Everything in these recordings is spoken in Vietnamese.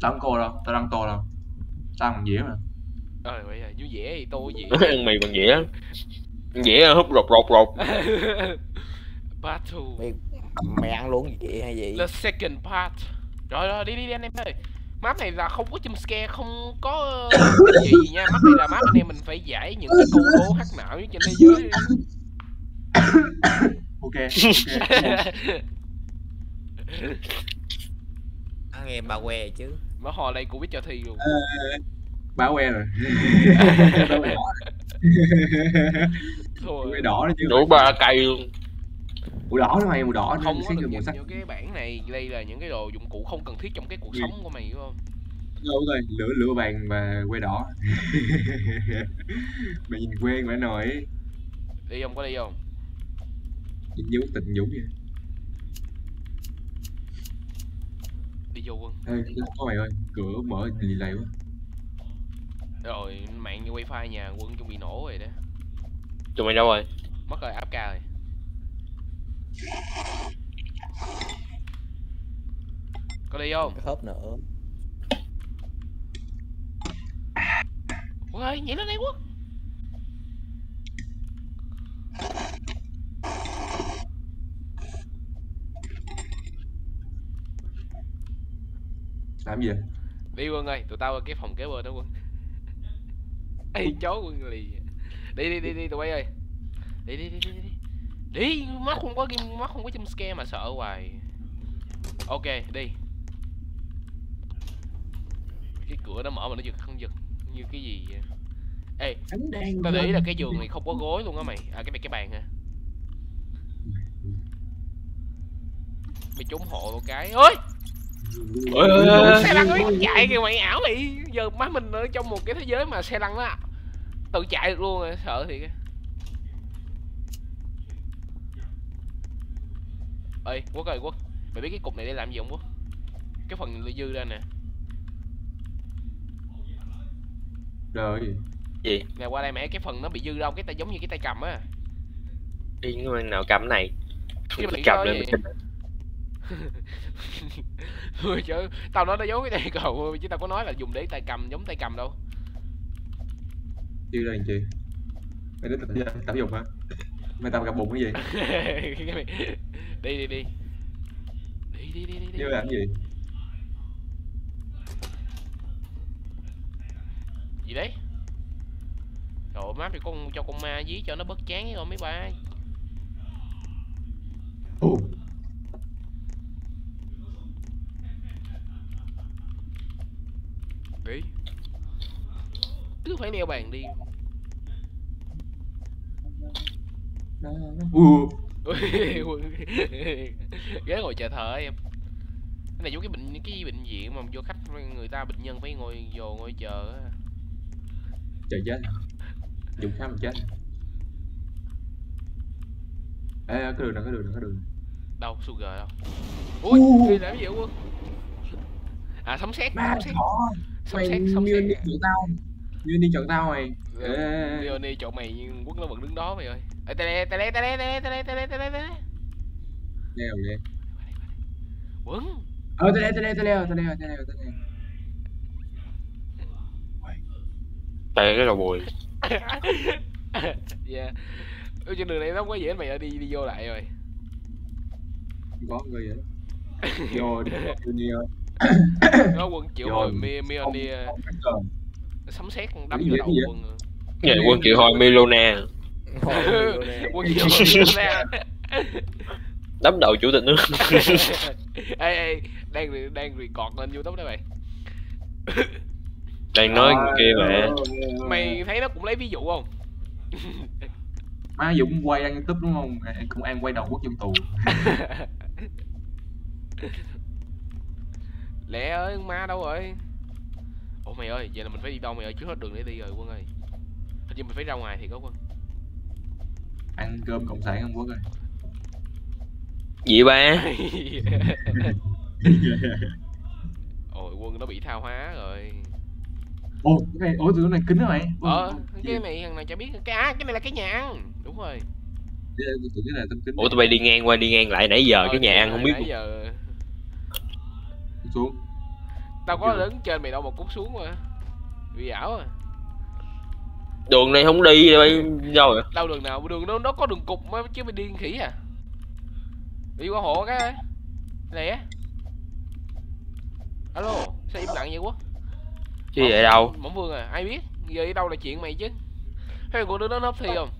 tao không cô đâu tao đang to đâu. Tao còn dĩa mà. Vậy à, vui vẻ thì tô gì ăn mì bằng dĩa Ăn dĩa húp rột rột rột. Battle mày, mày ăn luôn gì hay gì? The second part. Rồi rồi đi đi đi anh em ơi. Map này là không có jump scare, không có cái gì gì nha. Map này là map anh em mình phải giải những cái câu đố hắc não trên thế giới. Ok ok ăn nghe bà que chứ Mở hò đây cũng biết cho thi luôn. Báo que rồi. Báo que đỏ Thôi. Đỏ đó chứ. Đủ ba cây luôn. Màu đỏ đó mày màu đỏ không có được màu sắc. vô cái bản này đây là những cái đồ dụng cụ không cần thiết trong cái cuộc Ừ. sống của mày đúng không? Đúng rồi lửa lửa vàng và que đỏ. Mày nhìn quen mà nổi đi không? Có đi không? Nhìn dấu tình dũng vậy vô quân. Ê, có mày ơi cửa mở lì lầy quá. Rồi mạng như wifi nhà quân chuẩn bị nổ rồi đó. Tụi mày đâu rồi? Mất rồi áp ca rồi. Có đi không? Cái khớp nữa. Quân ơi nhảy lên đây quân làm gì? Vậy đi quân ơi tụi tao ở cái phòng kế bên đó quân. Ê chó quân lì. Đi đi đi đi tụi bay ơi. Đi đi đi đi đi. Đi mắt không có game mắt không có jump scare mà sợ hoài. Ok đi. Cái cửa nó mở mà nó giật không giật. Như cái gì vậy? Ê tao để ý là cái giường này không có gối luôn á mày. À cái này cái bàn hả? Mày trốn hộ một cái. Ơi ôi ôi ôi xe lăn nó chạy kìa mày ảo vậy giờ má mình ở trong một cái thế giới mà xe lăn đó tự chạy được luôn rồi sợ thiệt. Á ơi quốc ơi quốc. Mày biết cái cục này để làm gì không quốc? Cái phần dư ra nè. Rồi gì? Nè qua đây mẹ cái phần nó bị dư đâu cái tay giống như cái tay cầm á. Đi cái bên nào cầm này? Cầm lên Ui chứ tao nói nó giống cái tay cầu chứ tao có nói là dùng để tay cầm giống tay cầm đâu. Chưa đây chị mày đến tập tập dục hả? Mày tập gặp bụng cái gì? Đi đi đi. Đi đi đi đi đi. Làm gì? Gì đấy? Trời map thì con cho con ma dí cho nó bớt chán rồi mấy ba. Ồ, đi cứ phải đeo bàn đi. U ghế ngồi chờ thở em. Cái này giống cái bệnh cái bệnh viện mà vô khách người ta bệnh nhân phải ngồi vô ngồi chờ trời chết. Dùng khám chết. Ê cái đường này cái đường này cái đường này. đâu sugar đâu. Ui U. đi làm gì vậy quân à sấm sét ba sấm sét sấm như sét đi chọn tao như đi chọn tao mày. Leonie chọn mày nhưng quốc nó vẫn đứng đó mày ơi Ê, tele tele tele tele tele tele tele tele nghe rồi nghe Quân ờ tao leo tao leo tao leo tao leo tao leo tao leo tay cái đầu bùi yeah Ôi, trên đường này nó không có dễ mày ơi đi đi vô lại rồi không có người vậy vô đi đi ờ, nó quân chịu Rồi. hồi mi mi không đi không cánh cờ sấm sét đấm gì đầu vậy? quân rồi. Vậy quân triệu hồi Milona. Quân chịu hồi ra đấm đầu chủ tịch nước. Ê ê đang đang record lên youtube đó mày. Đang nói Ờ, kia mà. Ờ, mày thấy nó cũng lấy ví dụ không? Má Dũng quay ăn youtube đúng không? À, công an quay đầu quốc trong tù lẹ ơi con ma đâu rồi? Ủa mày ơi vậy là mình phải đi đâu mày ơi? Trước hết đường để đi rồi quân ơi. Hình như mình phải ra ngoài thì có quân. Ăn cơm cộng sản không quốc ơi. Gì ba? Ôi quân nó bị tha hóa rồi. Ồ cái này ủa tụi này kính hả mày. Ờ cái này thằng này cho biết cái á cái này là cái nhà ăn. Đúng rồi. Ủa tụi bay đi ngang qua đi ngang lại nãy giờ Ờ, cái nhà ăn không biết nãy giờ xuống. Tao có đứng trên mày đâu mà cút xuống mà. Bị ảo à. Đường này không đi đâu rồi? Đâu đường nào đường đó nó có đường cục mà chứ mày điên khỉ à. Đi qua hộ cái lẹ alo sao im lặng vậy quá? Chứ vậy đâu. Mỏng vương à ai biết? Giờ đi đâu là chuyện mày chứ? Hay còn đứa đó nó thi không?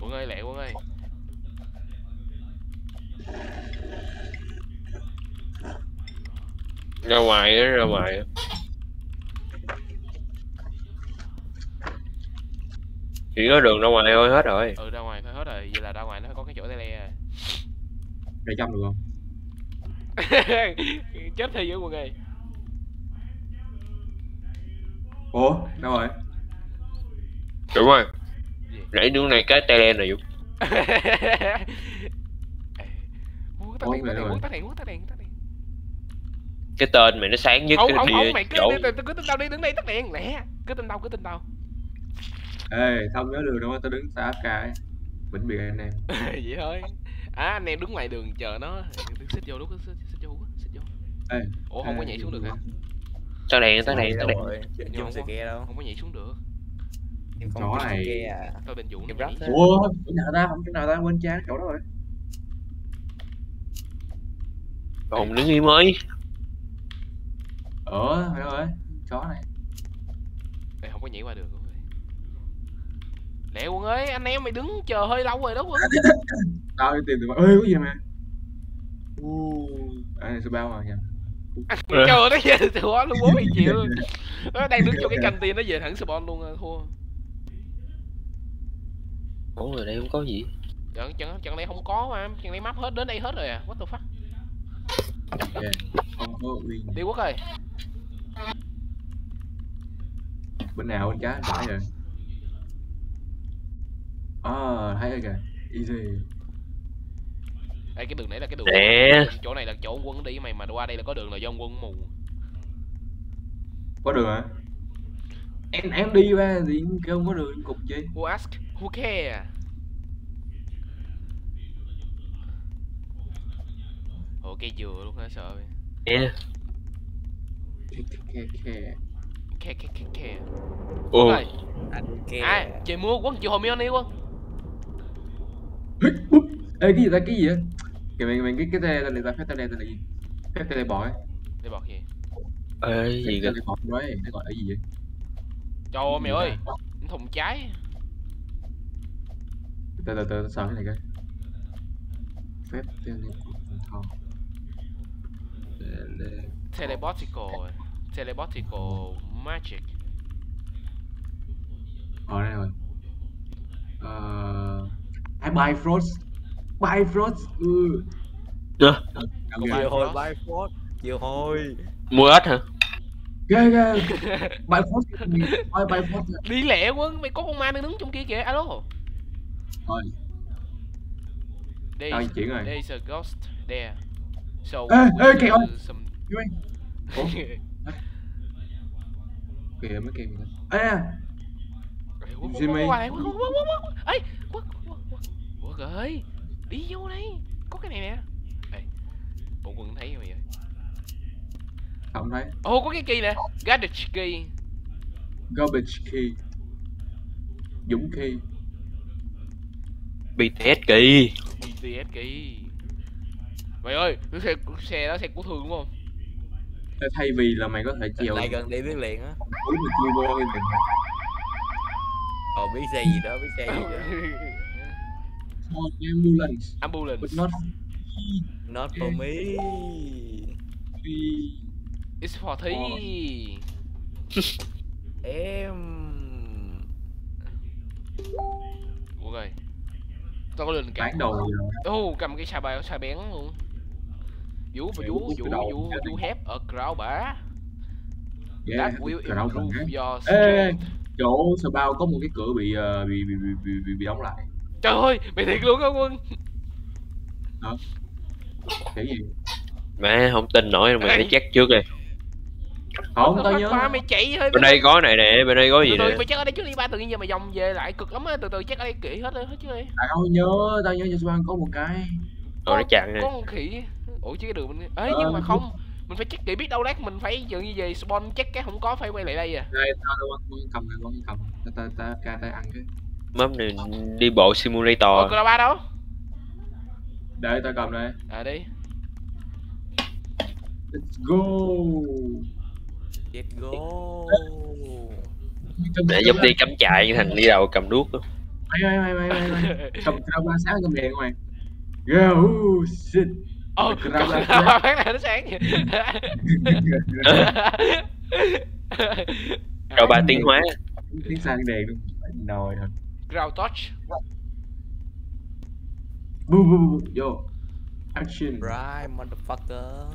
Quân ơi lẹ quân ơi ra ngoài á ra ngoài á. chỉ có đường ra ngoài thôi hết rồi. Ừ ra ngoài thôi hết rồi. Vậy là ra ngoài nó có cái chỗ tele à. Ra trong được không? Chết thi với quân ơi ủa đâu rồi? Đúng rồi. Nãy đường này cái tele này Dũng. Quân tắt đèn tắt đèn tắt đèn tắt đèn tắt đèn cái tên mày nó sáng nhất cái cứ chỗ. cứ tin tao đi đứng đây tắt đèn lẹ. Cứ tin tao cứ tin tao. Ê không nhớ đường đâu tao đứng xa AFK ấy. Vĩnh biệt anh em. Vậy thôi. À anh em đứng ngoài đường chờ nó. Xích vô lúc xích, xích vô xích vô. Ê, ủa không có nhảy xuống được hả? Tắt đèn tắt đèn tắt đâu đèn. chung không? không có nhảy xuống được. Em không sự này. à. Tôi bên Em nó ủa chỗ nào ta? Không chỗ nào ta? Quên cha chỗ đó rồi còn đứng im mới. Ờ phải đâu rồi chó này. Ê, không có nhảy qua được đúng rồi. Lẹ quân ơi anh em mày đứng chờ hơi lâu rồi đó quân tao đi tìm mày. Ê có gì mà? U à này số bao mà nha chờ nó về thua luôn bốn mươi triệu nó đang đứng trong cái canh tiền nó về thẳng spawn luôn à, thua. Ủa người đây không có gì? Chẳng chẳng chẳng lẽ không có mà chẳng lẽ map hết đến đây hết rồi à? What the fuck không có uy đi quốc ơi. Bên nào bên trái phải rồi. À thấy rồi kìa. Easy. Đây cái đường này là cái đường nè chỗ này là chỗ quân đi mày mà qua đây là có đường là do quân mù? Có đường hả? Em em đi qua thì kêu không có đường cục chi who ask? Who care ồ cây dừa luôn hả sợ vậy. Khe. Care care care care ô rồi anh kia à trời mưa quân chịu hồi miêu đi quân ê cái gì ta cái gì á kìa mình mình cái cái tele tele ta phép tele tele gì? Phép tele bỏ ấy. Để bọt gì? Ê gì kìa? tele bỏ đấy nó gọi là gì vậy? Trời ơi mày ơi. Thùng trái từ từ từ sợ cái này coi. Phép tele thò tele teleportical teleportical magic. Ở đây rồi. Ờ I buy frost buy frost ừ ghê chiều hồi Frost. bay phốt chiều hồi. Mua ếch hả? Ghê ghê. Buy frost buy buy frost đi lẹ quân mày có con ma đang đứng trong kia kìa. Alo. Rồi. Tao There's, chuyển rồi. there's a ghost there so Ê, ê, kìa ơi. some Ủa? kìa mấy kìa ê à, Jimmy. Ê, quân. Quân ơi, đi vô đây, có cái này nè. Ê, bộ quân thấy không vậy? không thấy Ồ, có cái kỳ nè, garbage key. garbage key dũng key bts kì BTS key. Mày ơi, cái xe, cái xe đó xe của thường đúng không? Thay vì là mày có thể chèo lại gần đi biết liền á núi mà chui vô thì mình ờ biết xe gì đó biết xe gì đó call ambulance Ambulance. but not not for me It's for thí. em ơi. Tao có lên cả. đầu rồi Ô, cầm cái xà bèo xà bén luôn. Đầu vũ chết vũ hép ở crowd bả. yeah, That will improve your strength. chỗ sờ bao có một cái cửa bị ờ, bị, bị, bị, bị, bị, bị đóng lại. Trời ơi, mày thiệt luôn á quân. cái gì? Má không tin nổi mày phải check trước đi không tao nhớ. mày chạy thôi. bên đây có này nè bên đây có gì từ từ nè? mày chắc ở đây trước đi ba tự nhiên giờ mày vòng về lại cực lắm á từ từ chắc ở đây kỹ hết hết chứ. Đi tao nhớ tao nhớ cho sờ bao có một cái. Rồi nó chặn có con khỉ ủa chứ cái đường mình ấy nhưng mà Ờ. không mình phải check kỹ biết đâu lát mình phải dường như về spawn check cái không có phải quay lại đây à. Đây tao tao con cầm này con cầm. Tao tao tao ca ăn cái. Mắm này đi bộ ủa simulator. cô ba đâu? Để tao cầm đây. À đi. Let's go. Let's go. Để giống đi cắm trại thành đi đầu cầm đuốc. á. mày mày mày mày mày mày. Cầm tao ba sáng cầm đèn mày go oh, shit Ồ, Cái con bán này nó sáng vậy. Rồi ba tiến hóa. tiếng sang đèn luôn. Phải nồi thật Rau touch. bu bu bu vô. Action. Right motherfucker.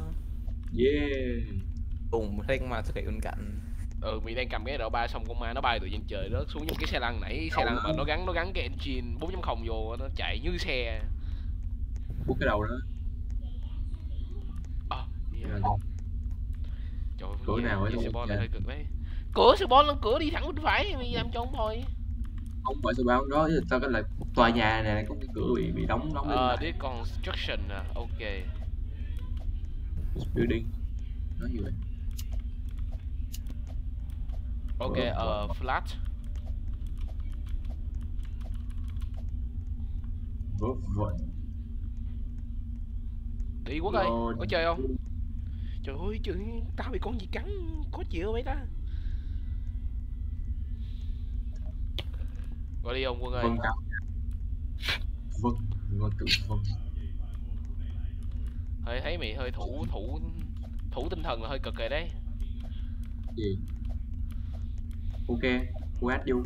Yeah. Cùng thấy con ma xuất hiện bên cạnh. Ừ, mình đang cầm cái đầu ba xong con ma nó bay từ trên trời rớt xuống giống cái xe lăn nãy. Xe lăn mà nó gắn nó gắn cái engine 4.0 vô nó chạy như xe. bút cái đầu đó Rồi. Trời ơi, Cửa nào Spawn nhà? này hơi cực đấy. Cửa Spawn lên cửa đi thẳng bên phải mày làm cho ông thôi. không phải sao báo đó tao cái là tòa nhà này có cái cửa bị bị đóng đóng Ờ, this construction à, ok. building nói gì vậy Ok, Ờ, ờ, flat. vớ vẩn Đi quốc ơi, có chơi không? Trời ơi, trời tao bị con gì cắn, khó chịu vậy ta? Gọi đi ông quân ơi. vâng vâng tự vâng. Hơi thấy mày hơi thủ thủ thủ tinh thần là hơi cực rồi đấy. Gì? Ok quát vô.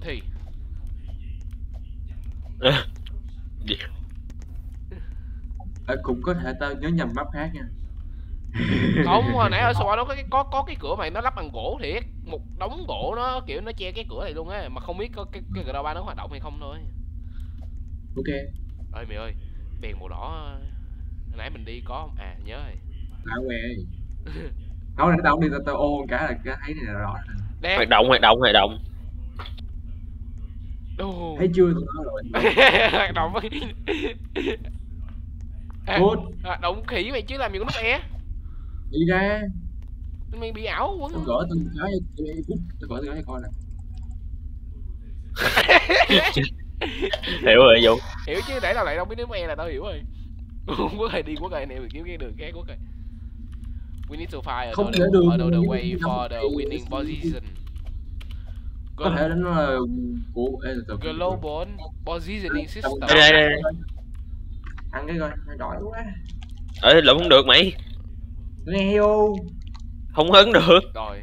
Thì. À, cũng có thể tao nhớ nhầm map khác nha không hồi nãy ở soi nó có cái có có cái cửa mày nó lắp bằng gỗ thiệt. Một đống gỗ nó kiểu nó che cái cửa này luôn á mà không biết có cái cái cửa ba nó hoạt động hay không thôi. Ok. Ơi mày ơi đèn màu đỏ hồi nãy mình đi có không? À nhớ rồi. Đã que nói đến đâu đi tao tao ô cái là cái thấy này là rõ rồi. đen. Hoạt động, hoạt động, hoạt động. Ồ. thấy chưa tao rồi. Hoạt động. Hoạt động khỉ mày chứ làm gì có nút e đi ra. Mày bị ảo tao quân gỡ từng cái cho cút tao gỡ từng cái coi nè. Hiểu rồi Dũng. hiểu chứ để tao lại đâu biết nút e là tao hiểu rồi. Quốc ơi đi quốc nè mình kiếm cái đường khác quốc ơi we need to find Không another, thể đường another nhưng way mà for the winning position. Có thể nó là của từ từ. global positioning system. Đây, đây, đây. ăn cái coi nó đói quá. Ê, lụm không được mày. Nghe vô Không hứng được. rồi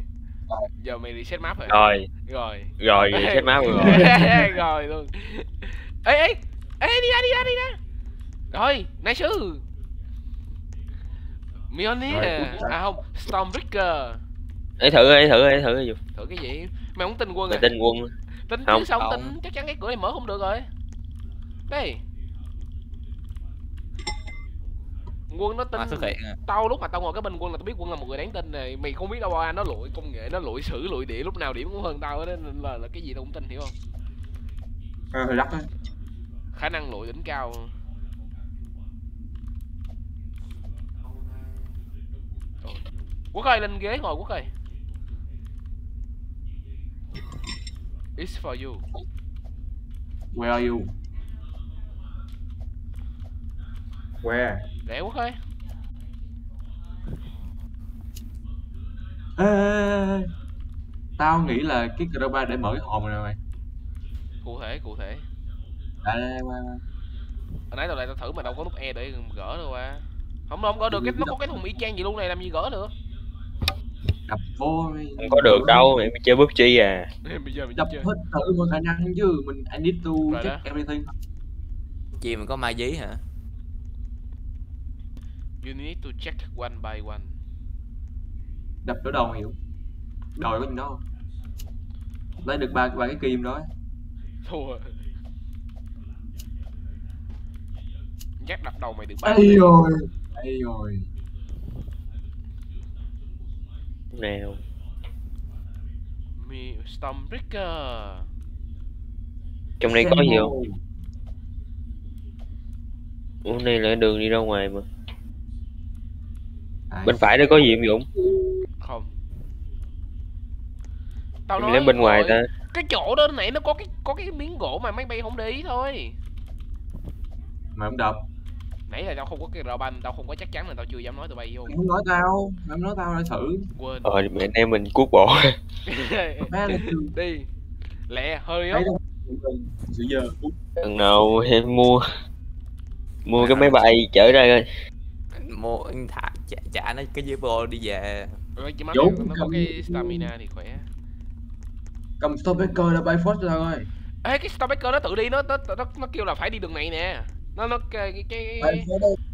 giờ mày reset map rồi Rồi, rồi rồi, chết máu rồi. rồi luôn ê ê ê đi ra đi ra đi ra rồi nãy sư Mjolnir à à không Stormbreaker Ê thử, ê thử, ê thử. Dũng. thử cái gì mày không tin quân Mày à tin quân. tin Không. chứ sao không Không. tin chắc chắn cái cửa này mở không được rồi đây quân nó tin Ma xuất hiện à. tao lúc mà tao ngồi cái bên quân là tao biết quân là một người đáng tin này. Mày không biết đâu à nó lụi công nghệ nó lụi sử lụi địa lúc nào điểm cũng hơn tao đó nên là, là cái gì tao cũng tin hiểu không? À, hơi đắt á khả năng lụi đỉnh cao. Quốc ơi lên ghế ngồi quốc ơi. It's for you. Where are you? Where để quốc ơi ê, ê, ê. tao nghĩ là cái Croma để mở cái hòm này mày cụ thể cụ thể đây đây đây qua qua. hồi nãy tao lại tao thử mà đâu có nút e để gỡ đâu qua không đâu không gỡ được cái nó có cái thùng y chang gì luôn này làm gì gỡ được đập vô. Không có được đâu, mày chơi PUBG à. bây giờ mình đập chơi hết thử mọi khả năng chứ mình I need to Rồi check đó. everything Chị mình có ma dí hả you need to check one by one. Đập đỡ đầu hiểu đòi có gì đâu lấy được ba ba cái kim đó. Thua. Chắc đập đầu mày được ba Ây rồi Ây rồi Nào. Mi Stormbreaker Trong đây có gì không? Ủa này là đường đi ra ngoài mà À, Bên phải đó có gì không Dũng? không. Tao nói lấy bên ngoài ta. Cái chỗ đó nãy nó có cái có cái miếng gỗ mà máy bay không để ý thôi. Mà không đập nãy là tao không có cái rờ banh tao không có chắc chắn là tao chưa dám nói tụi bay vô. Mày không nói tao mày không nói tao ra thử. Quên. Ờ mẹ anh em mình cuốc bộ. Má lên đi. Lẹ hơi á. Sự giờ. Lần nào em mua Mua cái máy bay chở ra coi mua thả trả, trả nó cái giấy bô đi về. Rồi mắt nó có cái stamina thì khỏe. cầm stop backer là bay force ra coi. Ê cái Stormbaker nó tự đi nó nó nó, nó kêu là phải đi đường này nè. Nó nó cái cái,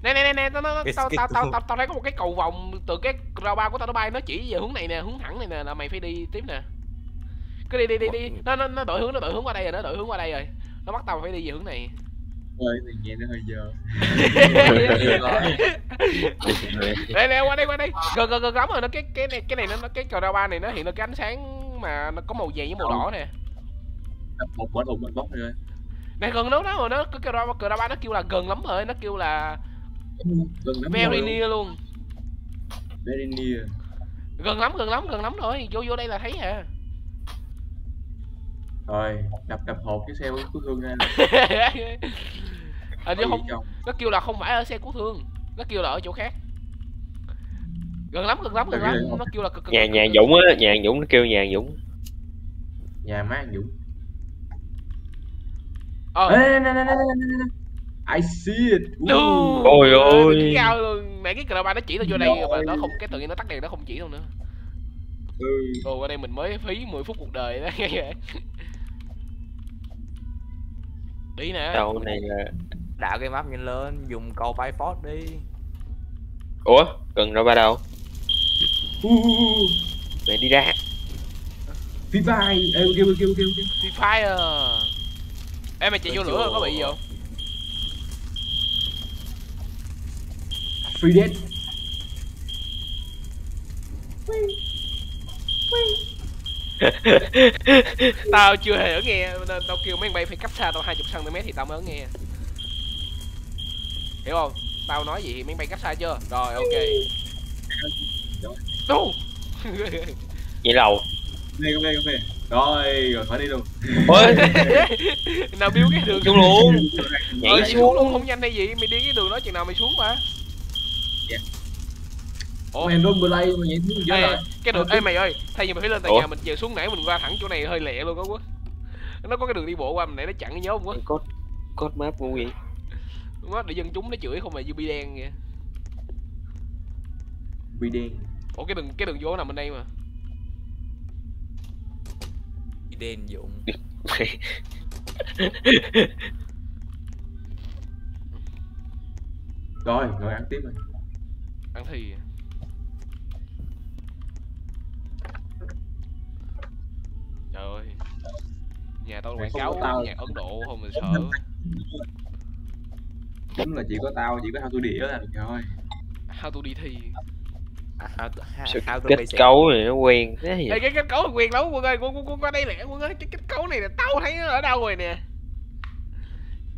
nè nè nè nè nó, nó, tao, tao, tao, tao, tao thấy có một cái cầu vòng từ cái rào ba của tao nó bay nó chỉ về hướng này nè hướng thẳng này nè là mày phải đi tiếp nè. Cứ đi đi đi đi. Nó nó nó đổi hướng nó đổi hướng qua đây rồi nó đổi hướng qua đây rồi. Nó bắt tao phải đi về hướng này. Ơi thì nghe nó hơi giờ đây nè qua đây qua đây. Gần gần gần lắm rồi nó cái cái này cái này nó cái cờ rào ba này nó hiện được cái ánh sáng mà nó có màu vàng với màu đỏ nè. Một quả thùng mình bóc rồi này gần đó đó rồi nó cái cờ cờ ba nó kêu là gần lắm rồi nó kêu là gần lắm very near luôn. Very near gần lắm gần lắm gần lắm rồi vô vô đây là thấy à rồi đập đập hộp cái xe cứu thương ra. À, chứ không? nó kêu là không phải ở xe cứu thương nó kêu là ở chỗ khác gần lắm gần lắm gần lắm nó kêu là cực cực Nhà nhà cực- Dũng á, nhà Dũng nó kêu nhà Dũng nhà má Dũng ờ nè, nè, nè, nè. I see it. Ooh. Ôi ôi. cao luôn nãy cái cờ ba nó chỉ tao vô đây Rồi. mà nó không cái tự nhiên nó tắt đèn nó không chỉ đâu nữa ừ. ồ qua đây mình mới phí 10 phút cuộc đời đó đi nè Đâu này là đạo cái map nhanh lên dùng cầu bay force đi. Ủa cần ra ba đâu? Uh, Mẹ đi ra. Free Fire Ê, kêu kêu kêu kêu Free Fire em mày chạy vô lửa có bị gì không? Free Dead. Tao chưa hề ở nghe nên tao kêu mấy bay phải cách xa tao 20 cm thì tao mới ở nghe hiểu không? Tao nói gì anh bay cách xa chưa? Rồi ok. Tu Vậy lầu phê cà phê Rồi rồi khỏi đi luôn. Ôi. Nào biếu cái đường xuống luôn Ờ, Nhảy xuống luôn không nhanh hay gì. Mày đi cái đường đó chừng nào mày xuống mà. Dạ. ủa? Mày run play mà nhảy xuống ê, rồi. cái đường ê mày ơi. Thay vì mày phải lên Ủa? nhà mình giờ xuống nãy mình qua thẳng chỗ này hơi lẹ luôn đó quá nó có cái đường đi bộ qua mình nãy nó chặn cái nhớ không quá Code Code map ngu vậy nó để dân chúng nó chửi không mà như bi đen kìa. Bị đen. Ủa cái đường cái đường vô nằm bên đây mà. Đi đen dụng. Rồi rồi ăn tiếp rồi. Ăn thì. Trời ơi. Nhà tao quảng cáo tao. nhạc ấn độ không mình sợ Đúng là chỉ có tao chỉ có hai tôi đĩa là được rồi how to đi thi à, how, to- how, how to kết cấu này nó quen thế gì cái kết cấu quyền lắm quân ơi quân quân quân qua đây lẹ quân ơi cái kết cấu này là tao thấy nó ở đâu rồi nè?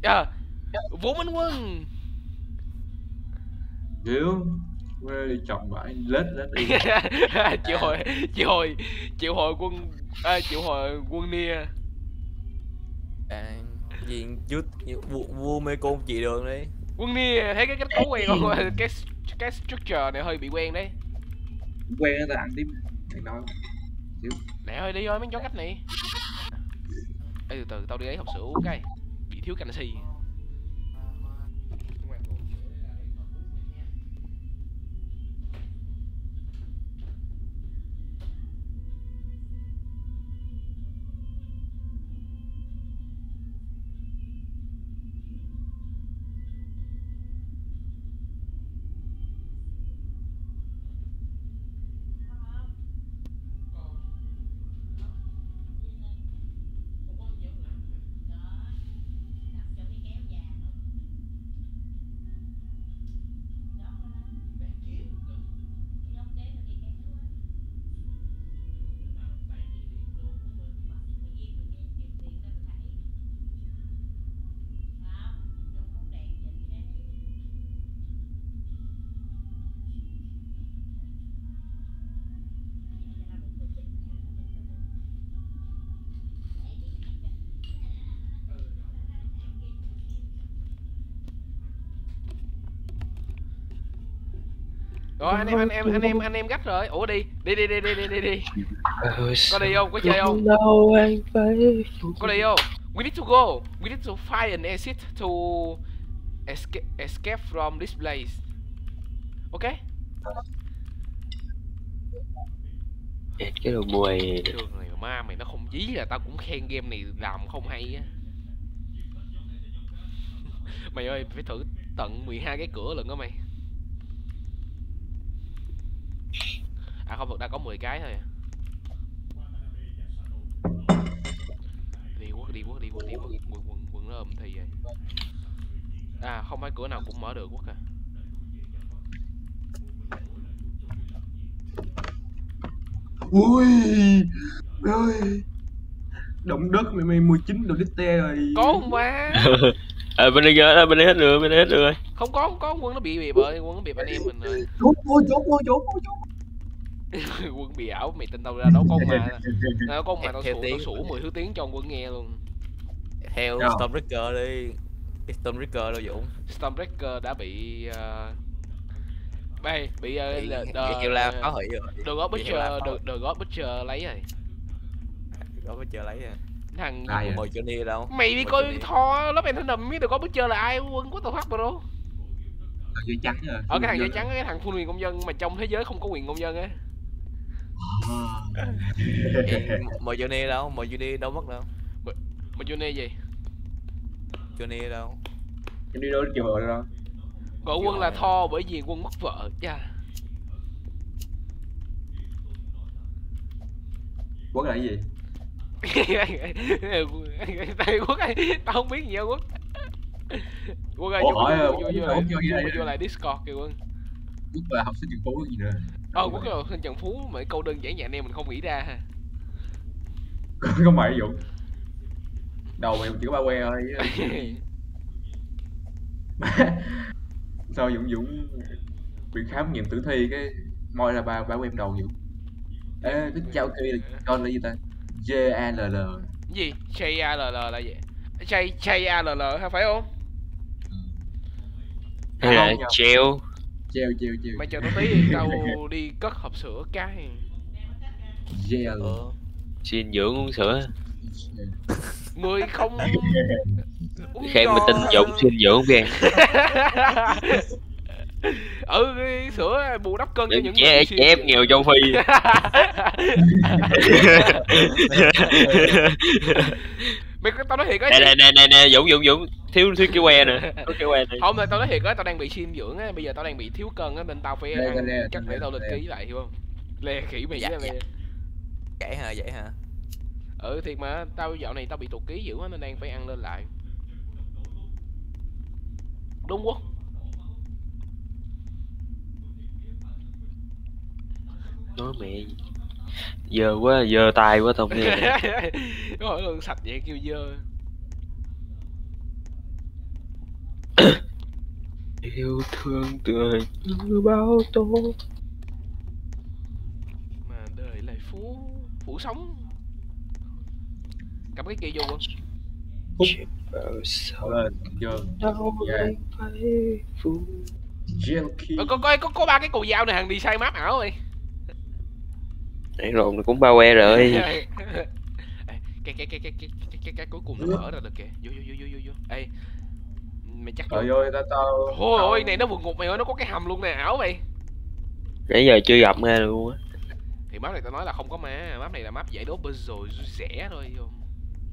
À, vũ minh quân. Kiểu Quê đi chồng bãi lết lết đi. Triệu hồi triệu hồi triệu hồi quân à, triệu hồi quân nia. À, gì chút vua, vua mê côn chỉ đường đi. Quân nia thấy cái kết cấu quen không? Cái cái structure này hơi bị quen đấy. Quen ta ăn tiếp. Thằng nói nè ơi đi thôi mấy chó cách này. Ê, từ từ tao đi lấy hộp sữa uống cái. Bị thiếu canxi rồi anh em anh em anh em anh em gắt rồi. Ủa đi đi đi đi đi đi đi đi. Có đi không? Có chơi không? Đâu anh phải có đi không? We need to go. We need to find an exit to escape escape from this place. Ok? Cái đồ mùi đường này ma mày nó không dí là tao cũng khen game này làm không hay á. Mày ơi phải thử tận 12 cái cửa lần đó mày à không thực ra có 10 cái thôi à. đi quốc đi quốc đi quốc đi quốc. Quần quần quần nó ầm thì rồi à không phải cửa nào cũng mở được quốc à. Ui ơi. Động đất mày mày 19 độ Richter rồi. Có không má à, bên đây đó bên đây hết rồi bên đây hết rồi. Không có không có. Quân nó bị bị bởi quân nó bị anh em mình rồi. Trốn vô trốn vô trốn vô trốn quân bị ảo mày tin đâu ra đó con mà nó con mà tao Theo sủ tao tiếng. sủ mười thứ tiếng cho quân nghe luôn. Theo Nào. Stormbreaker đi. Stormbreaker đâu Dũng? Stormbreaker đã bị uh, bay bị uh, bị Heo La phá hủy rồi. Heo La Butcher the God Butcher lấy rồi. Có chờ lấy à thằng Ai vậy? Mồi Johnny đâu? Mày đi coi. Thor lớp Anthem biết The God Butcher là ai quân? Của tàu dưới trắng rồi ở cái thằng da trắng cái thằng phun quyền công dân mà trong thế giới không có quyền công dân á Mồi Johnny đâu? Mồi Johnny đâu mất đâu? Mà Johnny gì? Johnny đâu? Đi đâu? Chịu vợ đâu gọi quân là Thor bởi vì quân mất vợ cha. Quốc là cái gì? Tại quốc ơi, tao không biết gì đâu quốc. Quân ơi, Ủa, vô, hỏi, vô, ờ, vô, vô, Quốc vô, vô lại- gì đây? vô, vô lại Discord kìa quân. Quốc là học sinh trường phố cái gì nữa Ờ, quốc là hình Trần Phú, mấy câu đơn giản vậy anh em mình không nghĩ ra ha. Có mày dũng đầu mày chỉ có ba que thôi sao dũng dũng bị khám nghiệm tử thi cái moi ra ba ba que em đầu dũng ê cái trao kia là con là gì ta? J A L L. Cái gì? J-A-L-L là gì? J, J-A-L-L hả phải không? hay là không treo treo treo treo Mày chờ tao tí tao đi cất hộp sữa cái. L Ờ. Xin dưỡng uống sữa. Người không khen mình tin dũng xin dưỡng khen ừ cái sữa bù đắp cân cho những người trẻ em nghèo châu phi mày tao nói thiệt á nè nè nè nè nè dũng dũng dũng. Thiếu thiếu cái que nè cái que không tao nói thiệt á tao đang bị suy dưỡng á. Bây giờ tao đang bị thiếu cân á nên tao phải Lê, ăn lê, chắc để tao lên lê. ký lại hiểu không? Lê khỉ mày Dạ, dạ. Vậy hả vậy hả? Ừ thiệt mà tao dạo này tao bị tụt ký dữ quá nên đang phải ăn lên lại. Đúng quốc. Nói mẹ giờ quá giờ tay quá tao nghe nè. hỏi luôn sạch vậy kêu dơ. Yêu thương tươi như bao tố. Mà đời lại phú phủ sống cầm cái kia vô quân Ờ, có có có có ba cái cù dao này hàng đi sai map ảo rồi đấy rồi cũng bao que rồi cái cái cái cái cái cái cuối cùng nó mở ra được kìa vô vô vô vô vô vô ê mày chắc vô vô tao tao ôi ôi này nó vượt ngục mày ơi nó có cái hầm luôn nè ảo mày nãy giờ chưa gặp nghe luôn á thì map này tao nói là không có má map này là map giải đố puzzle rẻ thôi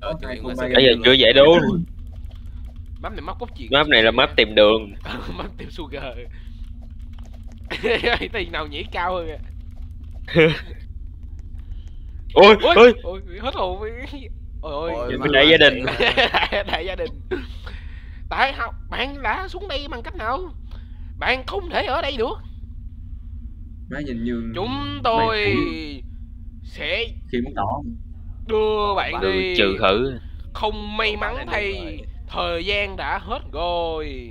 ờ nãy giờ chưa giải đố luôn map này map cốt chuyện map này là map tìm đường map tìm sugar tiền nào nhảy cao hơn à ôi ôi ôi. ôi hết hồn ôi ôi. Mà- bên đại gia đình. đại, gia đình. Tại học bạn đã xuống đây bằng cách nào? Bạn không thể ở đây được. Má nhìn như chúng tôi Mày sẽ khi muốn tỏ đưa bạn đi. trừ khử. Không may mắn Bad thay thời gian đã hết rồi.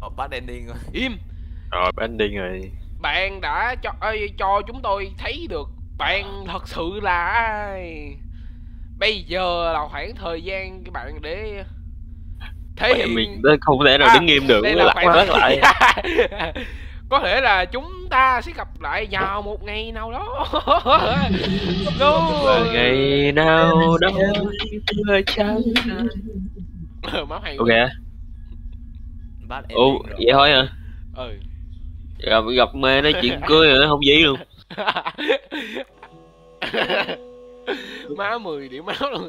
Ờ, bad ending rồi. Im. Rồi ending rồi. Bạn đã cho ơi, cho chúng tôi thấy được bạn thật sự là ai? Bây giờ là khoảng thời gian các bạn để thể hiện mình không thể nào À, đứng nghiêm được đây nó là quá lắc lại có thể là chúng ta sẽ gặp lại vào một ngày nào đó. Luôn ngày nào đó. mưa trắng Ờ, máu hay ok ủa rồi. vậy thôi hả? Ừ. Gặp gặp mê nói chuyện cưới hả? Không dí luôn má 10 điểm máu luôn